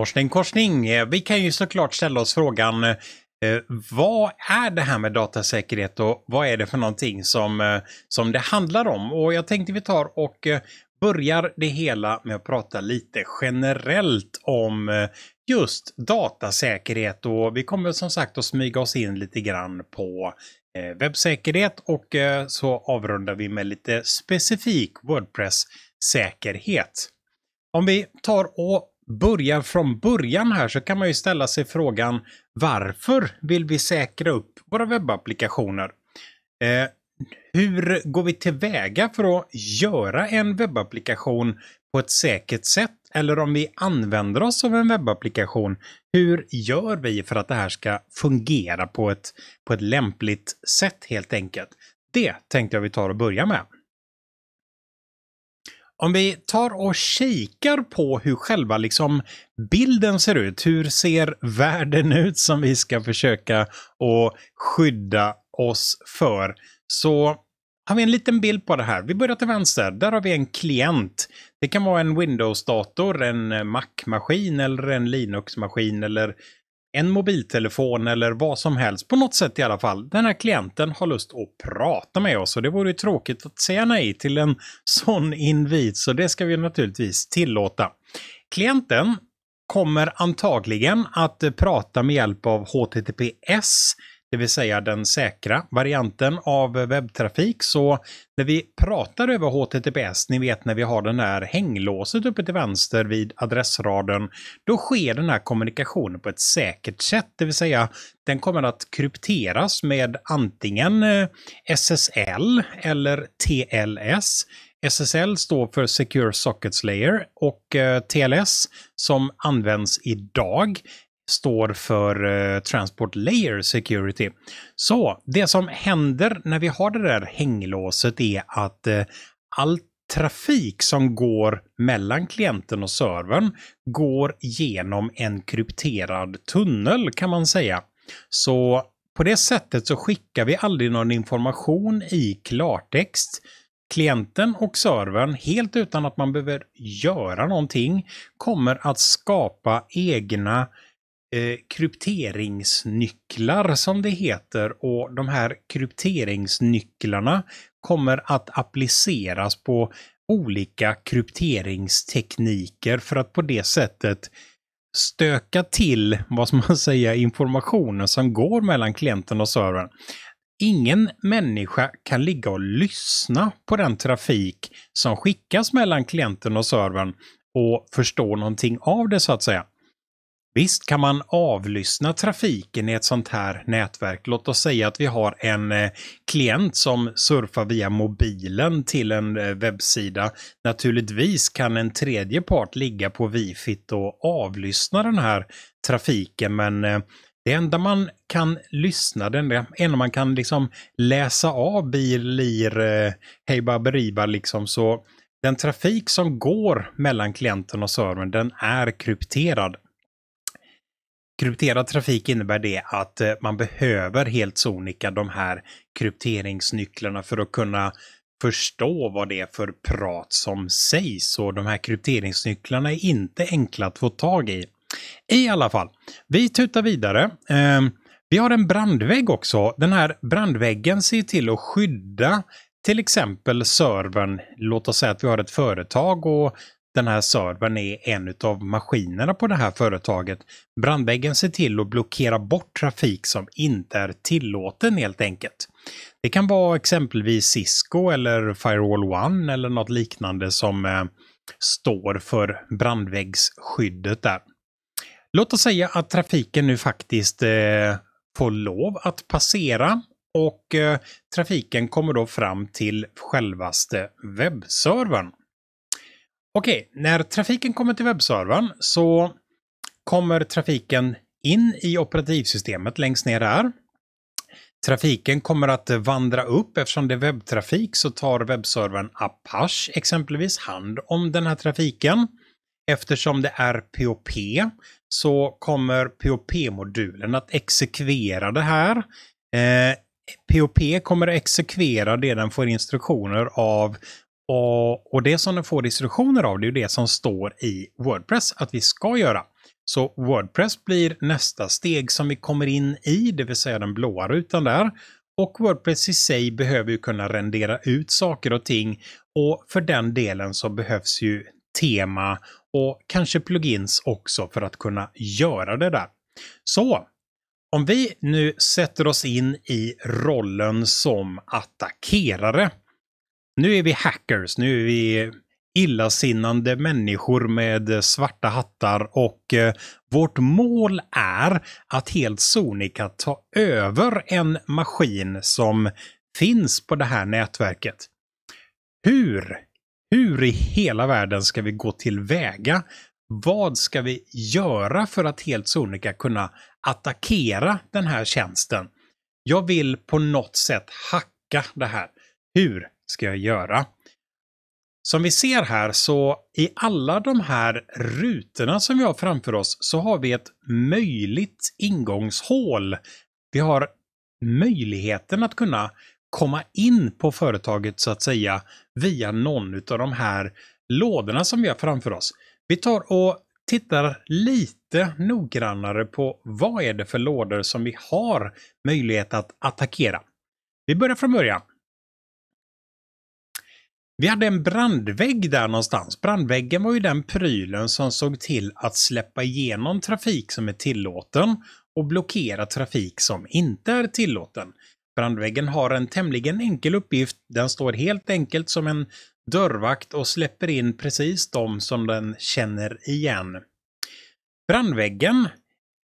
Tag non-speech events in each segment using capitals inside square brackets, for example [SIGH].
Korsning, korsning. Eh, vi kan ju såklart ställa oss frågan eh, eh, vad är det här med datasäkerhet och vad är det för någonting som, eh, som det handlar om? Och jag tänkte vi tar och eh, börjar det hela med att prata lite generellt om eh, just datasäkerhet och vi kommer som sagt att smyga oss in lite grann på eh, webbsäkerhet och eh, så avrundar vi med lite specifik Wordpress-säkerhet. Om vi tar och börjar från början här så kan man ju ställa sig frågan varför vill vi säkra upp våra webbapplikationer? Eh, hur går vi tillväga för att göra en webbapplikation på ett säkert sätt? Eller om vi använder oss av en webbapplikation, hur gör vi för att det här ska fungera på ett, på ett lämpligt sätt helt enkelt? Det tänkte jag vi tar och börjar med. Om vi tar och kikar på hur själva liksom bilden ser ut, hur ser världen [LAUGHS] ut som vi ska försöka att skydda oss för, så har vi en liten bild på det här. Vi börjar till vänster. Där har vi en klient. Det kan vara en Windows-dator, en Mac-maskin eller en Linux-maskin eller en mobiltelefon eller vad som helst. På något sätt i alla fall. Den här klienten har lust att prata med oss och det vore ju tråkigt att säga nej till en [LAUGHS] sån invit så det ska vi naturligtvis tillåta. Klienten kommer antagligen att eh, prata med hjälp av HTTPS det vill säga den säkra varianten av webbtrafik. Så när vi pratar över HTTPS, ni vet när vi har den här hänglåset uppe till vänster vid adressraden, då sker den här kommunikationen på ett säkert sätt, det vill säga den kommer att krypteras med antingen eh, SSL eller TLS. SSL står för Secure Sockets Layer och eh, TLS som används idag står för eh, Transport Layer Security. Så det som händer när vi har det där hänglåset är att eh, all trafik som går mellan klienten och servern går genom en krypterad tunnel kan man säga. Så på det sättet så skickar vi aldrig någon information i klartext. Klienten och servern, helt utan att man behöver göra någonting, kommer att skapa egna eh, krypteringsnycklar som det heter och de här krypteringsnycklarna kommer att appliceras på olika krypteringstekniker för att på det sättet stöka till, vad ska man [LAUGHS] säga, informationen som går mellan klienten och servern. Ingen människa kan ligga och lyssna på den trafik som skickas mellan klienten och servern och förstå någonting av det så att säga. Visst kan man avlyssna trafiken i ett sånt här nätverk. Låt oss säga att vi har en eh, klient som surfar via mobilen till en eh, webbsida. Naturligtvis kan en tredje part ligga på wifi och avlyssna den här trafiken, men eh, det enda man kan lyssna, det enda man kan liksom läsa av blir eh, hej baberiba liksom, så den trafik som går mellan klienten och servern, den är krypterad. Krypterad trafik innebär det att eh, man behöver helt sonika de här krypteringsnycklarna för att kunna förstå vad det är för prat som sägs och de här krypteringsnycklarna är inte enkla att få tag i. I alla fall, vi tutar vidare. Ehm, vi har en brandvägg också. Den här brandväggen ser till att skydda till exempel servern. Låt oss säga att vi har ett företag och den här servern är en av maskinerna på det här företaget. Brandväggen ser till att blockera bort trafik som inte är tillåten helt enkelt. Det kan vara exempelvis Cisco eller Firewall One eller något liknande som eh, står för brandväggsskyddet där. Låt oss säga att trafiken nu faktiskt eh, får lov att passera och eh, trafiken kommer då fram till självaste webbservern. Okej, när trafiken kommer till webbservern så kommer trafiken in i operativsystemet längst ner här. Trafiken kommer att vandra upp eftersom det är webbtrafik så tar webbservern Apache exempelvis hand om den här trafiken. Eftersom det är POP så kommer POP-modulen att exekvera det här. Eh, POP kommer att exekvera det den får instruktioner av och, och det som den får instruktioner av, det är ju det som står i Wordpress att vi ska göra. Så Wordpress blir nästa steg som vi kommer in i, det vill säga den blåa rutan där. Och Wordpress i sig behöver ju kunna rendera ut saker och ting och för den delen så behövs ju tema och kanske plugins också för att kunna göra det där. Så, om vi nu sätter oss in i rollen som attackerare. Nu är vi hackers, nu är vi illasinnande människor med svarta hattar och eh, vårt mål är att helt sonika ta över en maskin som finns på det här nätverket. Hur? Hur i hela världen ska vi gå tillväga? Vad ska vi göra för att helt sonika kunna attackera den här tjänsten? Jag vill på något sätt hacka det här. Hur ska jag göra? Som vi ser här så i alla de här rutorna som vi har framför oss så har vi ett möjligt ingångshål. Vi har möjligheten att kunna komma in på företaget så att säga via någon av de här lådorna som vi har framför oss. Vi tar och tittar lite noggrannare på vad är det för lådor som vi har möjlighet att attackera. Vi börjar från början. Vi hade en brandvägg där någonstans. Brandväggen var ju den prylen som såg till att släppa igenom trafik som är tillåten och blockera trafik som inte är tillåten. Brandväggen har en tämligen enkel uppgift. Den står helt enkelt som en dörrvakt och släpper in precis de som den känner igen. Brandväggen,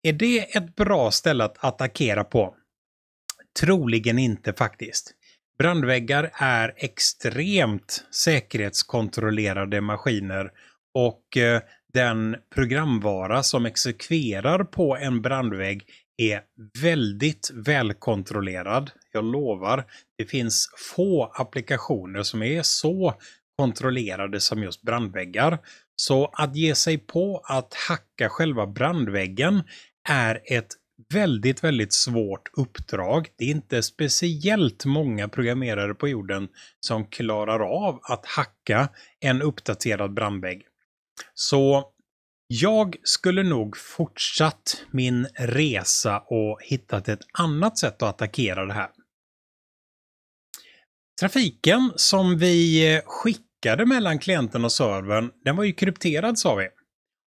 är det ett bra ställe att attackera på? Troligen inte faktiskt. Brandväggar är extremt säkerhetskontrollerade maskiner och eh, den programvara som exekverar på en brandvägg är väldigt välkontrollerad. Jag lovar, det finns få applikationer som är så kontrollerade som just brandväggar. Så att ge sig på att hacka själva brandväggen är ett väldigt, väldigt svårt uppdrag. Det är inte speciellt många programmerare på jorden som klarar av att hacka en uppdaterad brandvägg. Så jag skulle nog fortsatt min resa och hittat ett annat sätt att attackera det här. Trafiken som vi skickade mellan klienten och servern, den var ju krypterad sa vi.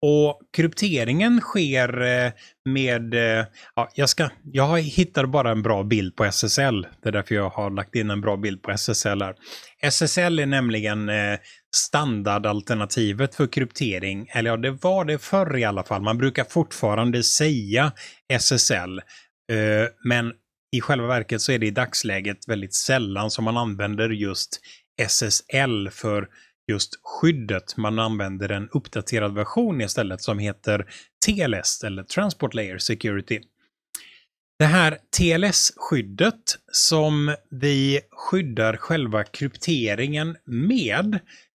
Och krypteringen sker eh, med, eh, ja, jag, ska, jag hittar bara en bra bild på SSL. Det är därför jag har lagt in en bra bild på SSL här. SSL är nämligen eh, standardalternativet för kryptering. Eller ja, det var det förr i alla fall. Man brukar fortfarande säga SSL. Men i själva verket så är det i dagsläget väldigt sällan som man använder just SSL för just skyddet. Man använder en uppdaterad version istället som heter TLS eller Transport Layer Security. Det här TLS-skyddet som vi skyddar själva krypteringen med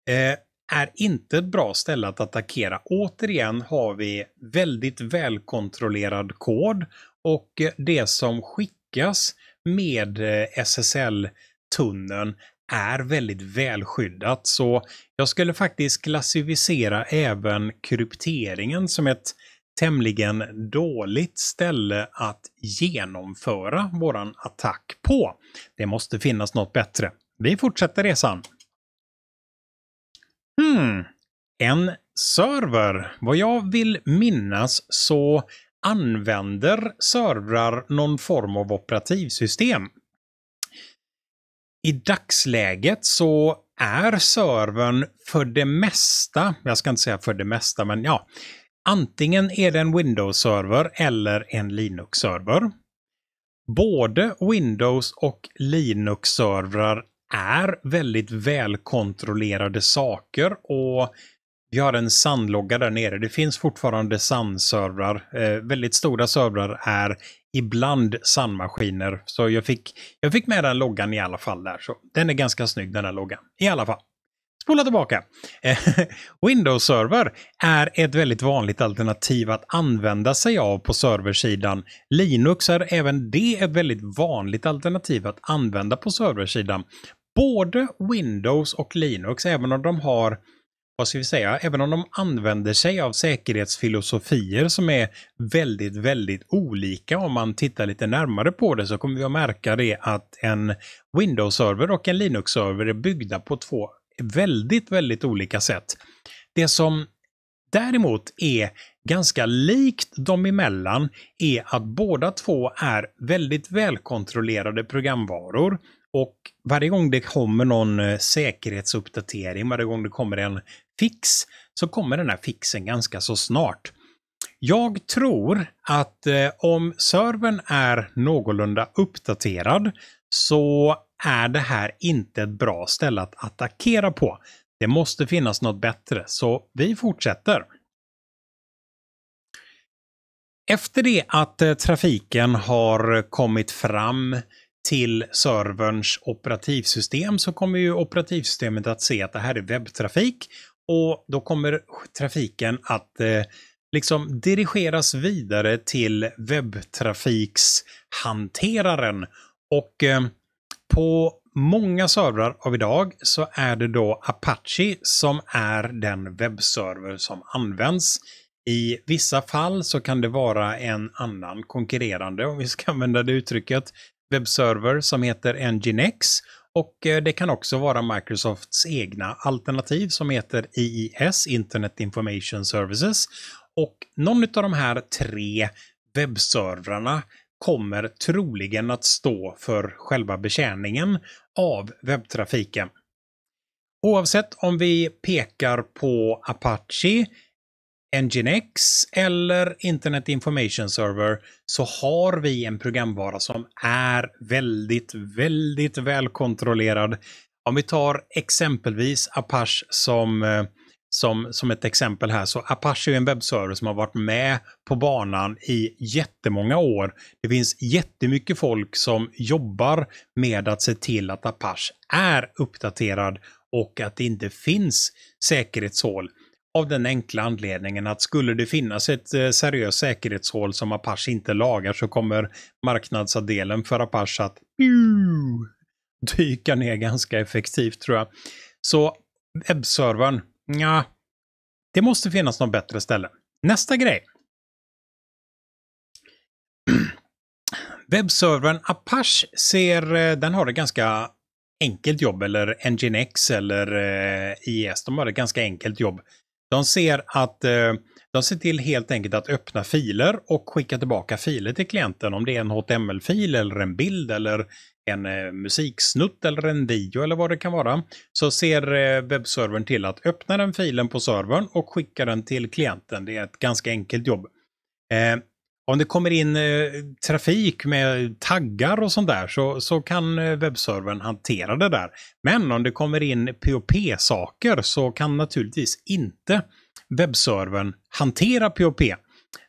eh, är inte ett bra ställe att attackera. Återigen har vi väldigt välkontrollerad kod och det som skickas med eh, SSL-tunneln är väldigt välskyddat. Så jag skulle faktiskt klassificera även krypteringen som ett tämligen dåligt ställe att genomföra våran attack på. Det måste finnas något bättre. Vi fortsätter resan. Hmm, en server. Vad jag vill minnas så använder servrar någon form av operativsystem. I dagsläget så är servern för det mesta, jag ska inte säga för det mesta, men ja, antingen är det en Windows-server eller en Linux-server. Både Windows och Linux-servrar är väldigt välkontrollerade saker och vi har en SAN-logga där nere. Det finns fortfarande SAN-servrar. Eh, väldigt stora servrar är ibland sandmaskiner. Så jag fick, jag fick med den loggan i alla fall där. Så den är ganska snygg den här loggan. I alla fall. Spola tillbaka. Eh, [LAUGHS] Windows-server är ett väldigt vanligt alternativ att använda sig av på serversidan. Linux är även det ett väldigt vanligt alternativ att använda på serversidan. Både Windows och Linux, även om de har vad ska vi säga, även om de använder sig av säkerhetsfilosofier som är väldigt, väldigt olika om man tittar lite närmare på det så kommer vi att märka det att en Windows-server och en Linux-server är byggda på två väldigt, väldigt olika sätt. Det som däremot är ganska likt dem emellan är att båda två är väldigt välkontrollerade programvaror och varje gång det kommer någon eh, säkerhetsuppdatering, varje gång det kommer en fix, så kommer den här fixen ganska så snart. Jag tror att eh, om servern är någorlunda uppdaterad så är det här inte ett bra ställe att attackera på. Det måste finnas något bättre, så vi fortsätter. Efter det att eh, trafiken har eh, kommit fram till serverns operativsystem så kommer ju operativsystemet att se att det här är webbtrafik och då kommer trafiken att eh, liksom dirigeras vidare till webbtrafikshanteraren. Och eh, på många servrar av idag så är det då Apache som är den webbserver som används. I vissa fall så kan det vara en annan konkurrerande, om vi ska använda det uttrycket, webbserver som heter Nginx. Och eh, det kan också vara Microsofts egna alternativ som heter IIS, Internet Information Services. Och någon av de här tre webbservrarna kommer troligen att stå för själva betjäningen av webbtrafiken. Oavsett om vi pekar på Apache Nginx eller Internet Information Server så har vi en programvara som är väldigt, väldigt välkontrollerad. Om vi tar exempelvis Apache som, eh, som, som ett exempel här, så Apache är en webbserver som har varit med på banan i jättemånga år. Det finns jättemycket folk som jobbar med att se till att Apache är uppdaterad och att det inte finns säkerhetshål. Av den enkla anledningen att skulle det finnas ett eh, seriöst säkerhetshål som Apache inte lagar så kommer marknadsandelen för Apache att dyka ner ganska effektivt tror jag. Så webbservern, ja, det måste finnas något bättre ställe. Nästa grej. [CLEARS THROAT] Webbservern Apache ser, eh, den har ett ganska enkelt jobb, eller Nginx eller eh, IS, de har ett ganska enkelt jobb. De ser att eh, de ser till helt enkelt att öppna filer och skicka tillbaka filer till klienten. Om det är en HTML-fil eller en bild eller en eh, musiksnutt eller en video eller vad det kan vara. Så ser eh, webbservern till att öppna den filen på servern och skicka den till klienten. Det är ett ganska enkelt jobb. Eh, om det kommer in eh, trafik med taggar och sånt där så, så kan eh, webbservern hantera det där. Men om det kommer in POP-saker så kan naturligtvis inte webbservern hantera POP.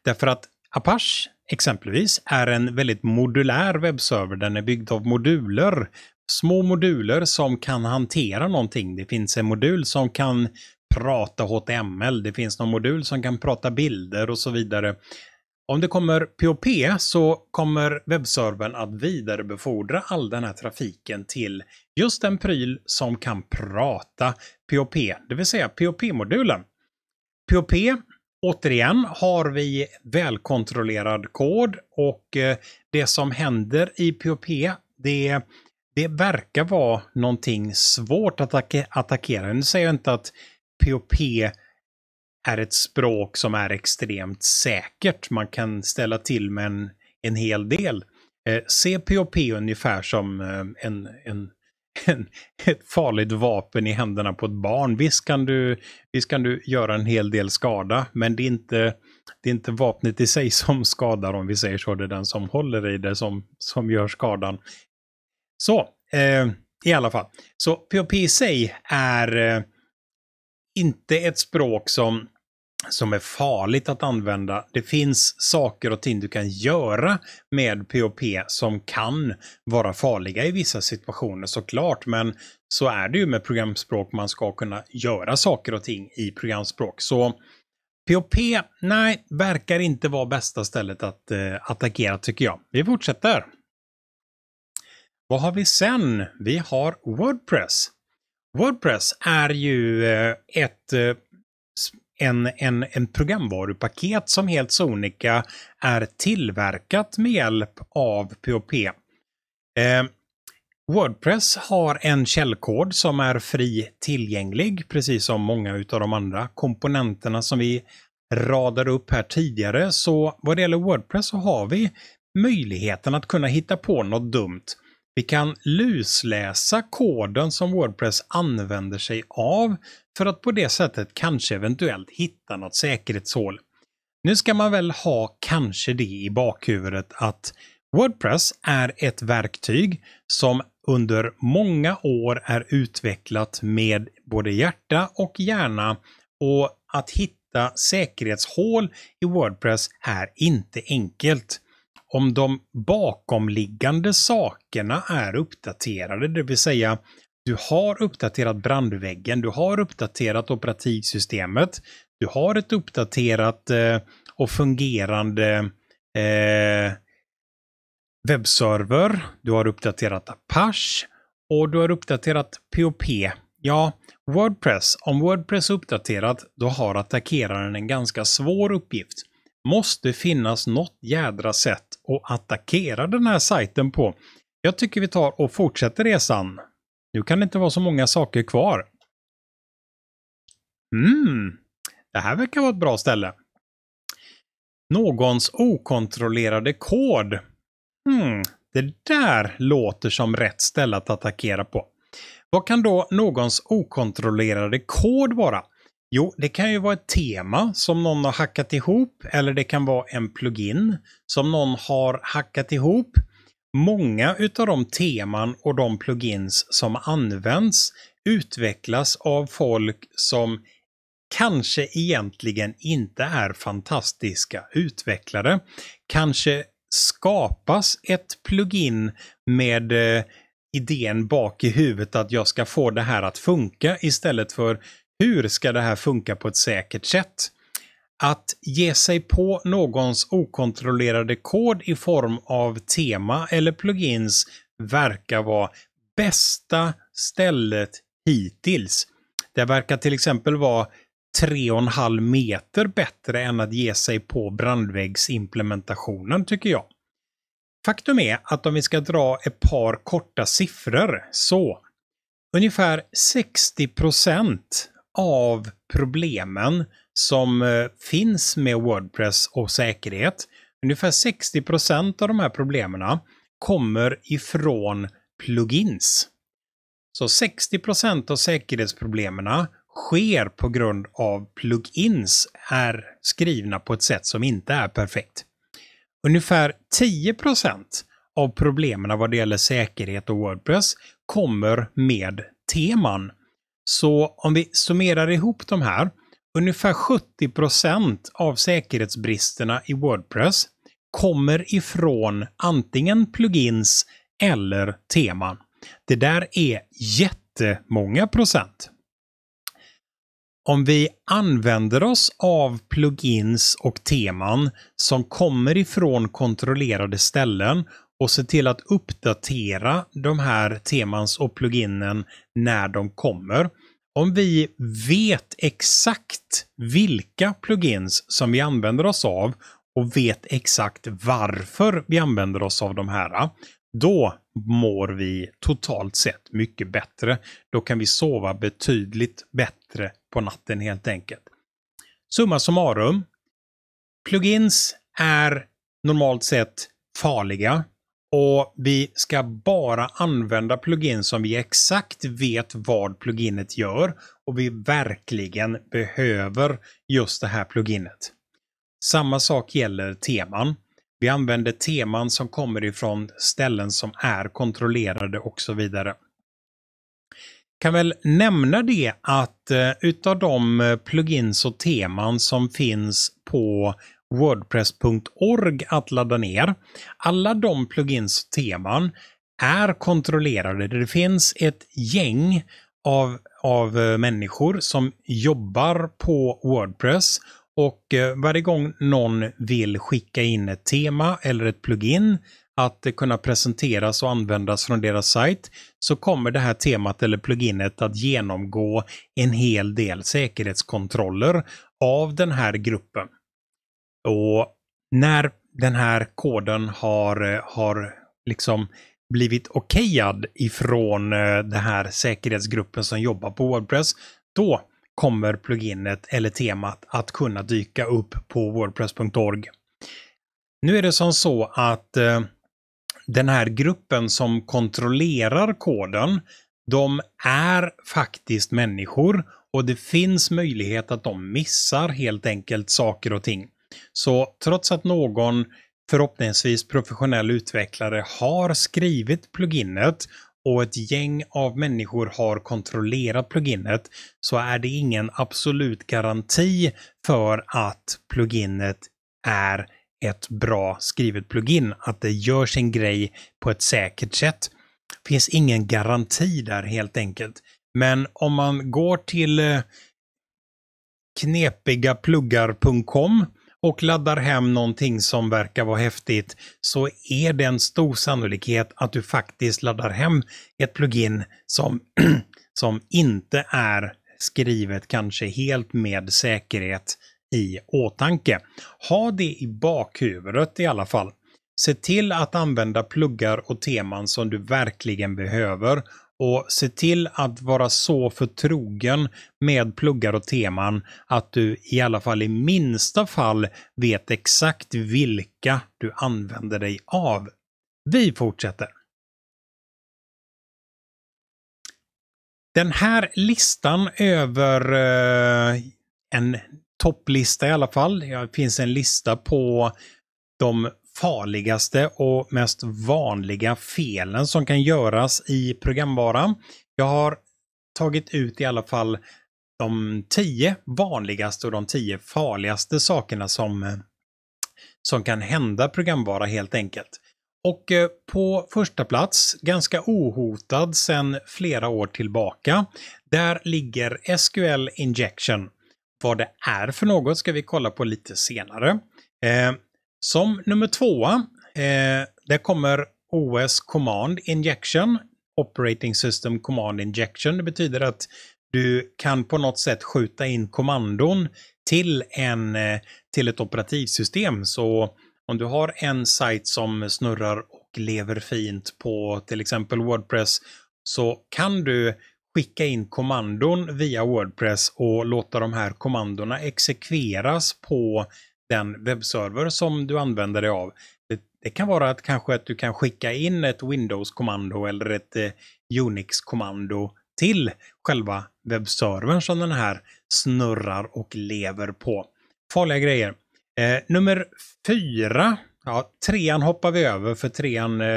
Därför att Apache exempelvis är en väldigt modulär webbserver. Den är byggd av moduler. Små moduler som kan hantera någonting. Det finns en modul som kan prata HTML. Det finns någon modul som kan prata bilder och så vidare. Om det kommer POP så kommer webbservern att vidarebefordra all den här trafiken till just den pryl som kan prata POP, det vill säga POP-modulen. POP, återigen, har vi välkontrollerad kod och eh, det som händer i POP, det, det verkar vara någonting svårt att attackera. Nu säger jag inte att POP är ett språk som är extremt säkert. Man kan ställa till med en, en hel del. Eh, CPOP ungefär som eh, en, en, [LAUGHS] en, ett farligt vapen i händerna på ett barn. Visst kan, du, visst kan du göra en hel del skada, men det är, inte, det är inte vapnet i sig som [LAUGHS] skadar om vi säger så. Det är den som håller i det som, som gör skadan. Så, eh, i alla fall. Så POP i sig är eh, inte ett språk som som är farligt att använda. Det finns saker och ting du kan göra med POP som kan vara farliga i vissa situationer såklart, men så är det ju med programspråk. Man ska kunna göra saker och ting i programspråk. Så POP, nej, verkar inte vara bästa stället att eh, attackera tycker jag. Vi fortsätter. Vad har vi sen? Vi har Wordpress. Wordpress är ju eh, ett eh, en, en, en programvarupaket som helt sonika är tillverkat med hjälp av POP. Eh, Wordpress har en källkod som är fri tillgänglig, precis som många av de andra komponenterna som vi radade upp här tidigare. Så vad det gäller Wordpress så har vi möjligheten att kunna hitta på något dumt. Vi kan lusläsa koden som Wordpress använder sig av för att på det sättet kanske eventuellt hitta något säkerhetshål. Nu ska man väl ha kanske det i bakhuvudet att Wordpress är ett verktyg som under många år är utvecklat med både hjärta och hjärna och att hitta säkerhetshål i Wordpress är inte enkelt. Om de bakomliggande sakerna är uppdaterade, det vill säga du har uppdaterat brandväggen, du har uppdaterat operativsystemet, du har ett uppdaterat eh, och fungerande eh, webbserver, du har uppdaterat Apache och du har uppdaterat POP. Ja, Wordpress, om Wordpress är uppdaterat, då har attackeraren en ganska svår uppgift. Måste finnas något jädra sätt att attackera den här sajten på. Jag tycker vi tar och fortsätter resan. Nu kan det inte vara så många saker kvar. Mm, det här verkar vara ett bra ställe. Någons okontrollerade kod. Mm, det där låter som rätt ställe att attackera på. Vad kan då någons okontrollerade kod vara? Jo, det kan ju vara ett tema som någon har hackat ihop eller det kan vara en plugin som någon har hackat ihop. Många utav de teman och de plugins som används utvecklas av folk som kanske egentligen inte är fantastiska utvecklare. Kanske skapas ett plugin med eh, idén bak i huvudet att jag ska få det här att funka istället för hur ska det här funka på ett säkert sätt? Att ge sig på någons okontrollerade kod i form av tema eller plugins verkar vara bästa stället hittills. Det verkar till exempel vara 3,5 meter bättre än att ge sig på brandväggsimplementationen tycker jag. Faktum är att om vi ska dra ett par korta siffror så ungefär 60 av problemen som eh, finns med Wordpress och säkerhet, ungefär 60% av de här problemen kommer ifrån plugins. Så 60% av säkerhetsproblemen sker på grund av plugins är skrivna på ett sätt som inte är perfekt. Ungefär 10% av problemen vad det gäller säkerhet och Wordpress kommer med teman. Så om vi summerar ihop de här, ungefär 70% av säkerhetsbristerna i Wordpress kommer ifrån antingen plugins eller teman. Det där är jättemånga procent. Om vi använder oss av plugins och teman som kommer ifrån kontrollerade ställen och se till att uppdatera de här temans och pluginen när de kommer. Om vi vet exakt vilka plugins som vi använder oss av och vet exakt varför vi använder oss av de här, då mår vi totalt sett mycket bättre. Då kan vi sova betydligt bättre på natten helt enkelt. Summa summarum. Plugins är normalt sett farliga och vi ska bara använda plugin som vi exakt vet vad pluginet gör och vi verkligen behöver just det här pluginet. Samma sak gäller teman. Vi använder teman som kommer ifrån ställen som är kontrollerade och så vidare. Kan väl nämna det att eh, utav de eh, plugins och teman som finns på wordpress.org att ladda ner. Alla de plugins och teman är kontrollerade. Det finns ett gäng av, av eh, människor som jobbar på Wordpress och eh, varje gång någon vill skicka in ett tema eller ett plugin att eh, kunna presenteras och användas från deras sajt så kommer det här temat eller pluginet att genomgå en hel del säkerhetskontroller av den här gruppen. Och när den här koden har, eh, har liksom blivit okejad ifrån eh, den här säkerhetsgruppen som jobbar på Wordpress, då kommer pluginet eller temat att kunna dyka upp på wordpress.org. Nu är det som så att eh, den här gruppen som kontrollerar koden, de är faktiskt människor och det finns möjlighet att de missar helt enkelt saker och ting. Så trots att någon förhoppningsvis professionell utvecklare har skrivit pluginet och ett gäng av människor har kontrollerat pluginet så är det ingen absolut garanti för att pluginet är ett bra skrivet plugin, att det gör sin grej på ett säkert sätt. Det finns ingen garanti där helt enkelt. Men om man går till eh, knepigapluggar.com och laddar hem någonting som verkar vara häftigt så är det en stor sannolikhet att du faktiskt laddar hem ett plugin som, [CLEARS THROAT] som inte är skrivet kanske helt med säkerhet i åtanke. Ha det i bakhuvudet i alla fall. Se till att använda pluggar och teman som du verkligen behöver och se till att vara så förtrogen med pluggar och teman att du i alla fall i minsta fall vet exakt vilka du använder dig av. Vi fortsätter. Den här listan över eh, en topplista i alla fall. Det finns en lista på de farligaste och mest vanliga felen som kan göras i programvara. Jag har tagit ut i alla fall de tio vanligaste och de tio farligaste sakerna som, eh, som kan hända programvara helt enkelt. Och eh, på första plats, ganska ohotad sedan flera år tillbaka, där ligger SQL Injection. Vad det är för något ska vi kolla på lite senare. Eh, som nummer tvåa, eh, där kommer OS Command Injection, Operating System Command Injection. Det betyder att du kan på något sätt skjuta in kommandon till, en, eh, till ett operativsystem. Så om du har en sajt som snurrar och lever fint på till exempel Wordpress så kan du skicka in kommandon via Wordpress och låta de här kommandona exekveras på den webbserver som du använder dig av. Det, det kan vara att kanske att du kan skicka in ett Windows-kommando eller ett eh, Unix-kommando till själva webbservern som den här snurrar och lever på. Farliga grejer. Eh, nummer fyra, ja, trean hoppar vi över för trean eh,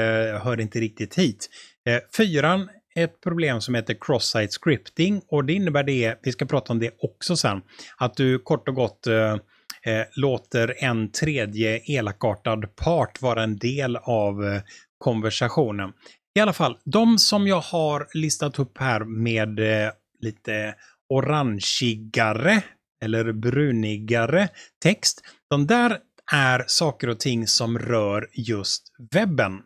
hör inte riktigt hit. Eh, fyran ett problem som heter cross-site scripting och det innebär det, vi ska prata om det också sen, att du kort och gott eh, eh, låter en tredje elakartad part vara en del av eh, konversationen. I alla fall, de som jag har listat upp här med eh, lite orangigare eller brunigare text, de där är saker och ting som rör just webben.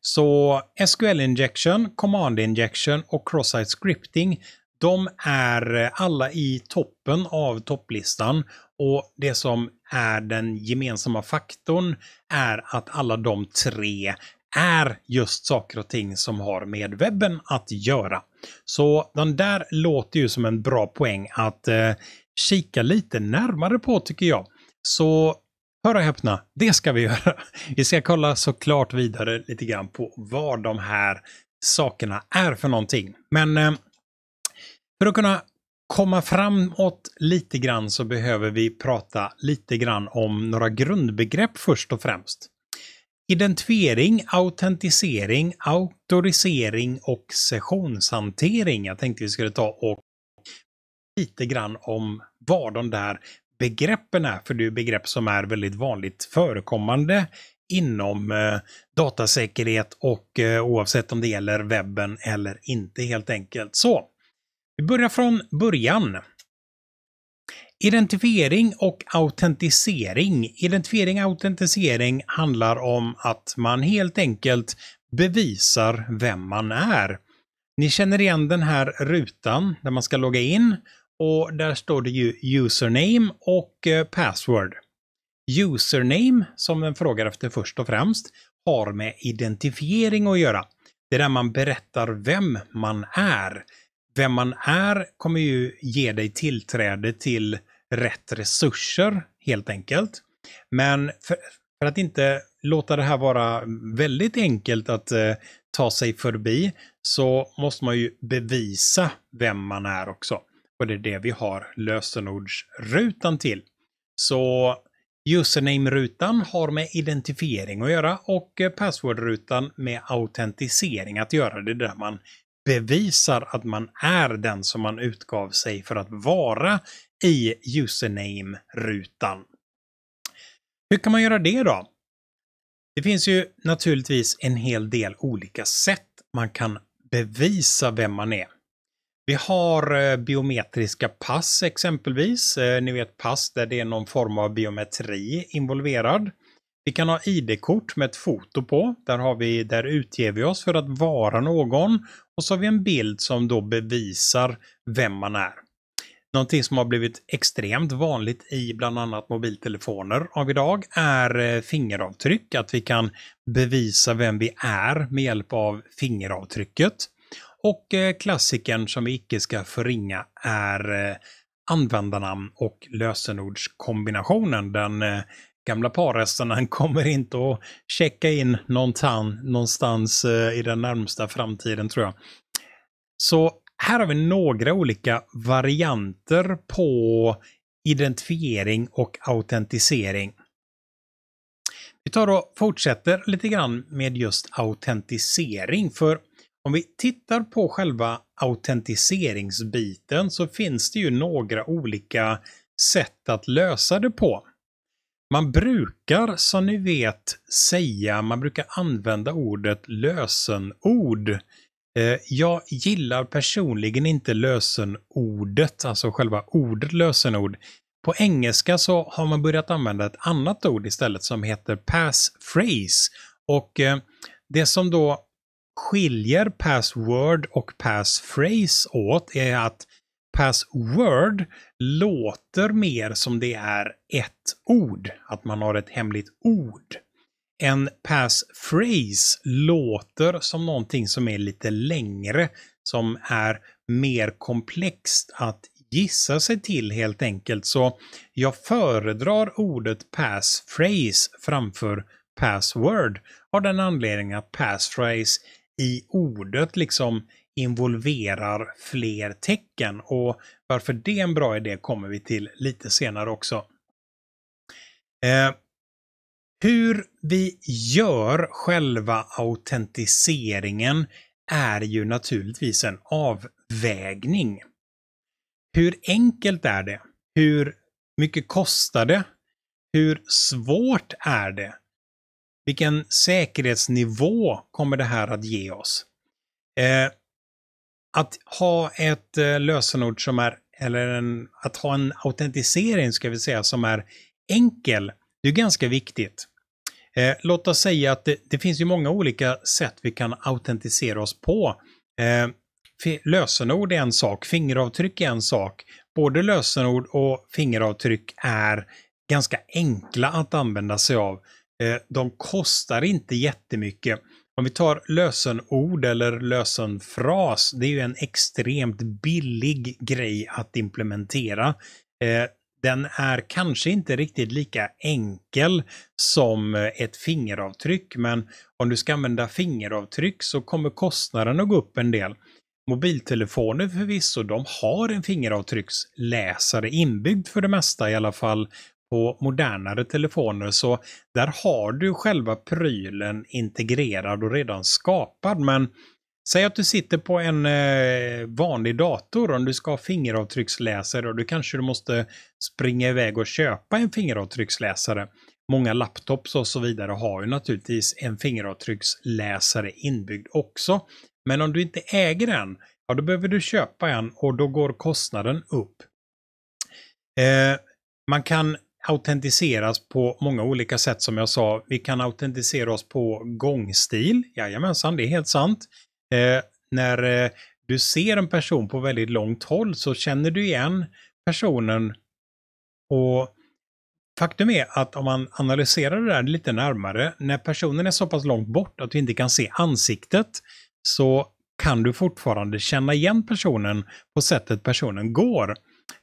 Så SQL injection, command injection och cross-site scripting, de är eh, alla i toppen av topplistan och det som är den gemensamma faktorn är att alla de tre är just saker och ting som har med webben att göra. Så den där låter ju som en bra poäng att eh, kika lite närmare på tycker jag. Så hör och häpna, det ska vi [LAUGHS] göra. Vi ska kolla såklart vidare lite grann på vad de här sakerna är för någonting. Men eh, för att kunna komma framåt lite grann så behöver vi prata lite grann om några grundbegrepp först och främst. Identifiering, autentisering, auktorisering och sessionshantering. Jag tänkte vi skulle ta och lite grann om vad de där begreppen är, för det är begrepp som är väldigt vanligt förekommande inom eh, datasäkerhet och eh, oavsett om det gäller webben eller inte helt enkelt. Så, vi börjar från början. Identifiering och autentisering. Identifiering och autentisering handlar om att man helt enkelt bevisar vem man är. Ni känner igen den här rutan där man ska logga in och där står det ju username och eh, password. Username, som den frågar efter först och främst, har med identifiering att göra. Det är där man berättar vem man är. Vem man är kommer ju ge dig tillträde till rätt resurser helt enkelt. Men för, för att inte låta det här vara väldigt enkelt att eh, ta sig förbi så måste man ju bevisa vem man är också. Och det är det vi har lösenordsrutan till. Så username-rutan har med identifiering att göra och eh, password-rutan med autentisering att göra. Det är där man bevisar att man är den som man utgav sig för att vara i username-rutan. Hur kan man göra det då? Det finns ju naturligtvis en hel del olika sätt man kan bevisa vem man är. Vi har eh, biometriska pass exempelvis. Eh, ni vet pass där det är någon form av biometri involverad. Vi kan ha ID-kort med ett foto på. Där, har vi, där utger vi oss för att vara någon. Och så har vi en bild som då bevisar vem man är. Någonting som har blivit extremt vanligt i bland annat mobiltelefoner av idag är eh, fingeravtryck. Att vi kan bevisa vem vi är med hjälp av fingeravtrycket. Och eh, klassikern som vi icke ska förringa är eh, användarnamn och lösenordskombinationen. Den gamla parhästen kommer inte att checka in någonstans eh, i den närmsta framtiden tror jag. Så här har vi några olika varianter på identifiering och autentisering. Vi tar och fortsätter lite grann med just autentisering. För om vi tittar på själva autentiseringsbiten så finns det ju några olika sätt att lösa det på. Man brukar, som ni vet, säga, man brukar använda ordet lösenord Eh, jag gillar personligen inte lösenordet, alltså själva ordet lösenord. På engelska så har man börjat använda ett annat ord istället som heter passphrase. Och eh, det som då skiljer password och passphrase åt är att password låter mer som det är ett ord, att man har ett hemligt ord. En passphrase låter som någonting som är lite längre, som är mer komplext att gissa sig till helt enkelt. Så jag föredrar ordet passphrase framför password av den anledningen att passphrase i ordet liksom involverar fler tecken och varför det är en bra idé kommer vi till lite senare också. Eh, hur vi gör själva autentiseringen är ju naturligtvis en avvägning. Hur enkelt är det? Hur mycket kostar det? Hur svårt är det? Vilken säkerhetsnivå kommer det här att ge oss? Eh, att ha ett eh, lösenord som är, eller en, att ha en autentisering ska vi säga, som är enkel, det är ganska viktigt. Eh, låt oss säga att det, det, finns ju många olika sätt vi kan autentisera oss på. Eh, lösenord är en sak, fingeravtryck är en sak. Både lösenord och fingeravtryck är ganska enkla att använda sig av. Eh, de kostar inte jättemycket. Om vi tar lösenord eller lösenfras, det är ju en extremt billig grej att implementera. Eh, den är kanske inte riktigt lika enkel som eh, ett fingeravtryck, men om du ska använda fingeravtryck så kommer kostnaden att gå upp en del. Mobiltelefoner förvisso, de har en fingeravtrycksläsare inbyggd för det mesta i alla fall på modernare telefoner, så där har du själva prylen integrerad och redan skapad, men Säg att du sitter på en eh, vanlig dator om du ska ha fingeravtrycksläsare och du kanske du måste springa iväg och köpa en fingeravtrycksläsare. Många laptops och så vidare har ju naturligtvis en fingeravtrycksläsare inbyggd också. Men om du inte äger en, ja då behöver du köpa en och då går kostnaden upp. Eh, man kan autentiseras på många olika sätt som jag sa. Vi kan autentisera oss på gångstil. Jajamensan, det är helt sant. Eh, när eh, du ser en person på väldigt långt håll så känner du igen personen. Och faktum är att om man analyserar det där lite närmare, när personen är så pass långt bort att du inte kan se ansiktet, så kan du fortfarande känna igen personen på sättet personen går.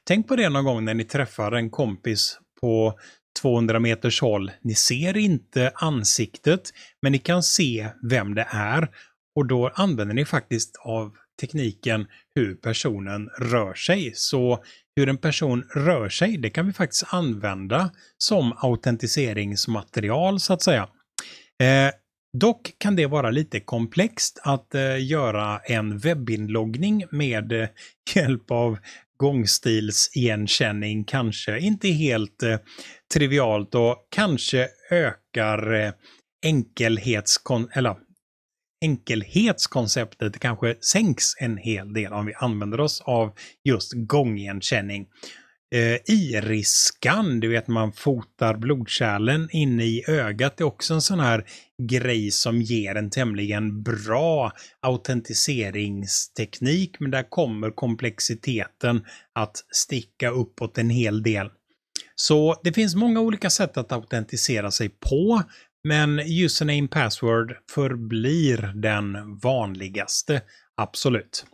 Tänk på det någon gång när ni träffar en kompis på 200 meters håll. Ni ser inte ansiktet, men ni kan se vem det är. Och då använder ni faktiskt av tekniken hur personen rör sig. Så hur en person rör sig, det kan vi faktiskt använda som autentiseringsmaterial så att säga. Eh, dock kan det vara lite komplext att eh, göra en webbinloggning med eh, hjälp av gångstilsigenkänning kanske inte helt eh, trivialt och kanske ökar eh, enkelhetskon eller enkelhetskonceptet kanske sänks en hel del om vi använder oss av just gångigenkänning. Eh, iriskan, du vet man fotar blodkärlen inne i ögat, det är också en sån här grej som ger en tämligen bra autentiseringsteknik, men där kommer komplexiteten att sticka uppåt en hel del. Så det finns många olika sätt att autentisera sig på, men username password förblir den vanligaste, absolut.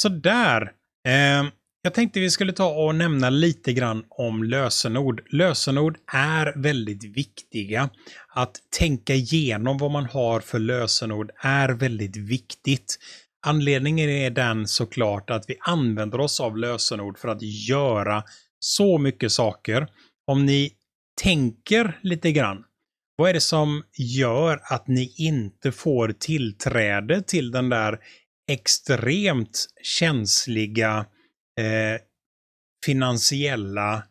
Så där. Eh, jag tänkte vi skulle ta och nämna lite grann om lösenord. Lösenord är väldigt viktiga. Att tänka igenom vad man har för lösenord är väldigt viktigt. Anledningen är den såklart att vi använder oss av lösenord för att göra så mycket saker. Om ni tänker lite grann. Vad är det som gör att ni inte får tillträde till den där extremt känsliga eh, finansiella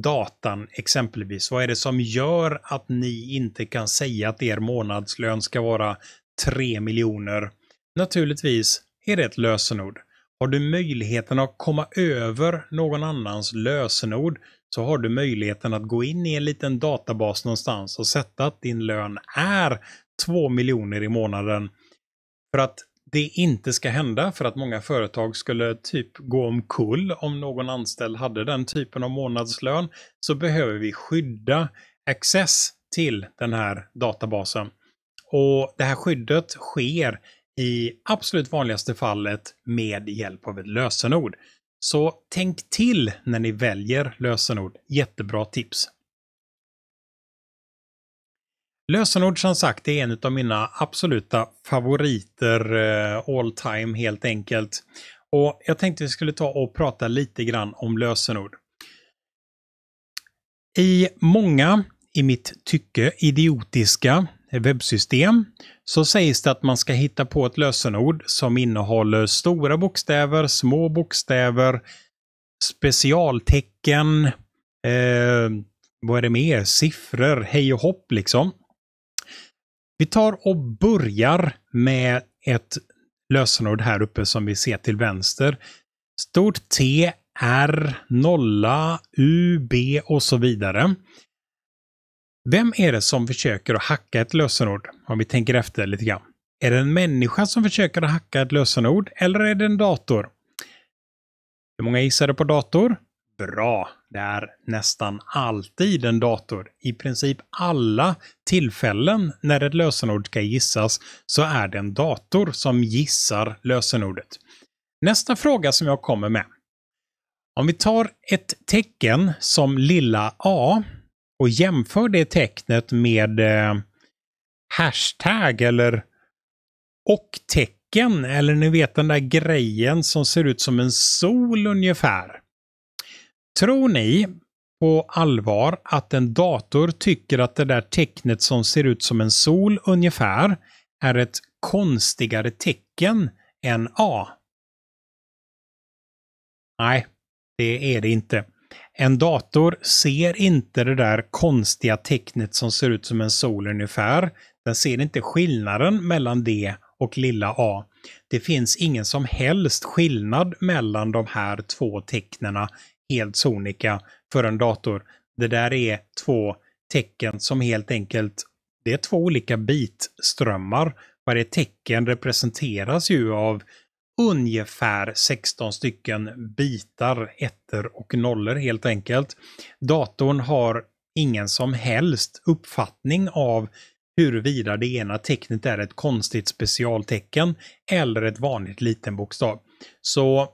datan exempelvis? Vad är det som gör att ni inte kan säga att er månadslön ska vara 3 miljoner? Naturligtvis är det ett lösenord. Har du möjligheten att komma över någon annans lösenord så har du möjligheten att gå in i en liten databas någonstans och sätta att din lön är 2 miljoner i månaden. För att det inte ska hända för att många företag skulle typ gå omkull om någon anställd hade den typen av månadslön så behöver vi skydda access till den här databasen. Och det här skyddet sker i absolut vanligaste fallet med hjälp av ett lösenord. Så tänk till när ni väljer lösenord. Jättebra tips. Lösenord som sagt är en av mina absoluta favoriter eh, all time helt enkelt. Och Jag tänkte vi skulle ta och prata lite grann om lösenord. I många, i mitt tycke, idiotiska webbsystem så sägs det att man ska hitta på ett lösenord som innehåller stora bokstäver, små bokstäver, specialtecken, eh, vad är det mer? Siffror, hej och hopp liksom. Vi tar och börjar med ett lösenord här uppe som vi ser till vänster. Stort T, R, nolla, U, B och så vidare. Vem är det som försöker att hacka ett lösenord? Om vi tänker efter lite grann. Är det en människa som försöker att hacka ett lösenord eller är det en dator? Hur många gissade på dator? Bra! Det är nästan alltid en dator. I princip alla tillfällen när ett lösenord ska gissas så är det en dator som gissar lösenordet. Nästa fråga som jag kommer med. Om vi tar ett tecken som lilla a och jämför det tecknet med eh, hashtag eller och-tecken eller ni vet den där grejen som ser ut som en sol ungefär. Tror ni på allvar att en dator tycker att det där tecknet som ser ut som en sol ungefär är ett konstigare tecken än A? Nej, det är det inte. En dator ser inte det där konstiga tecknet som ser ut som en sol ungefär. Den ser inte skillnaden mellan det och lilla a. Det finns ingen som helst skillnad mellan de här två tecknena helt sonika för en dator. Det där är två tecken som helt enkelt, det är två olika bitströmmar. Varje tecken representeras ju av ungefär 16 stycken bitar, ettor och nollor helt enkelt. Datorn har ingen som helst uppfattning av huruvida det ena tecknet är ett konstigt specialtecken eller ett vanligt liten bokstav. Så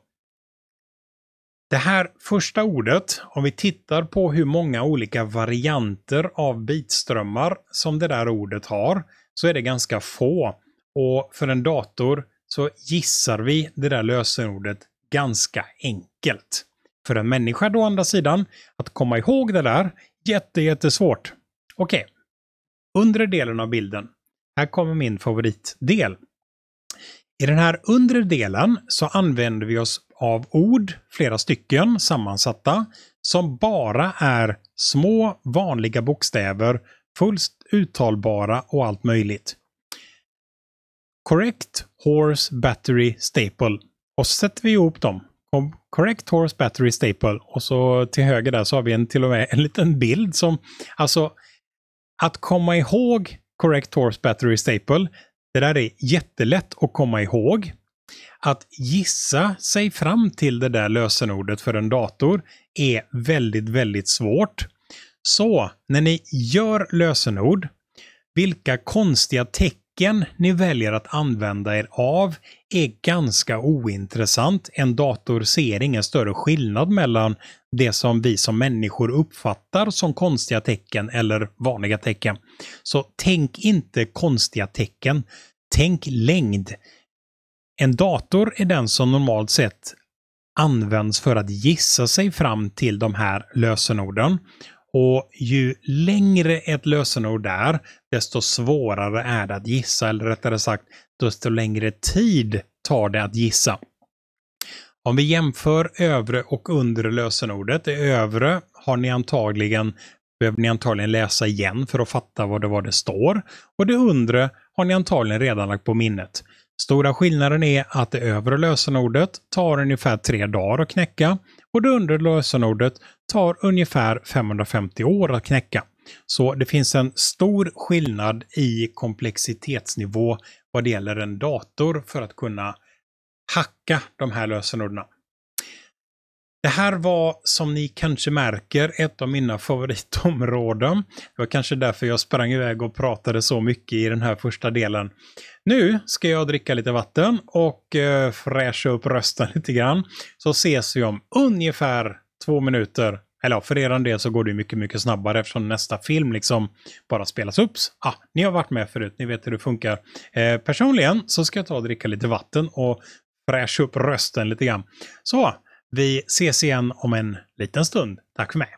det här första ordet, om vi tittar på hur många olika varianter av bitströmmar som det där ordet har, så är det ganska få. Och för en dator så gissar vi det där lösenordet ganska enkelt. För en människa då å andra sidan, att komma ihåg det där, jätte, jättesvårt. Okej, okay. undre delen av bilden. Här kommer min favoritdel. I den här undre delen så använder vi oss av ord, flera stycken sammansatta, som bara är små vanliga bokstäver, fullt uttalbara och allt möjligt. Correct Horse Battery Staple. Och så sätter vi ihop dem. Correct Horse Battery Staple. Och så till höger där så har vi en, till och med en liten bild som, alltså, att komma ihåg Correct Horse Battery Staple, det där är jättelätt att komma ihåg. Att gissa sig fram till det där lösenordet för en dator är väldigt, väldigt svårt. Så när ni gör lösenord, vilka konstiga tecken ni väljer att använda er av är ganska ointressant. En dator ser ingen större skillnad mellan det som vi som människor uppfattar som konstiga tecken eller vanliga tecken. Så tänk inte konstiga tecken. Tänk längd. En dator är den som normalt sett används för att gissa sig fram till de här lösenorden. Och ju längre ett lösenord är, desto svårare är det att gissa, eller rättare sagt, desto längre tid tar det att gissa. Om vi jämför övre och undre lösenordet, det övre har ni antagligen behöver ni antagligen läsa igen för att fatta vad det var det står. Och det undre har ni antagligen redan lagt på minnet. Stora skillnaden är att det övre lösenordet tar ungefär tre dagar att knäcka och det undre lösenordet tar ungefär 550 år att knäcka. Så det finns en stor skillnad i komplexitetsnivå vad det gäller en dator för att kunna hacka de här lösenorden. Det här var som ni kanske märker ett av mina [LAUGHS] favoritområden. Det var kanske därför jag sprang iväg och pratade så mycket i den här första delen. Nu ska jag dricka lite vatten och eh, fräscha upp rösten [LAUGHS] lite grann. Så ses vi om ungefär två minuter. Eller ja, för er del så går det mycket, mycket snabbare eftersom nästa film liksom bara spelas upp. Ah, ni har varit med förut, ni vet hur det funkar. Eh, personligen så ska jag ta och dricka lite vatten och fräscha upp rösten lite grann. Så, vi ses igen om en liten stund. Tack för mig.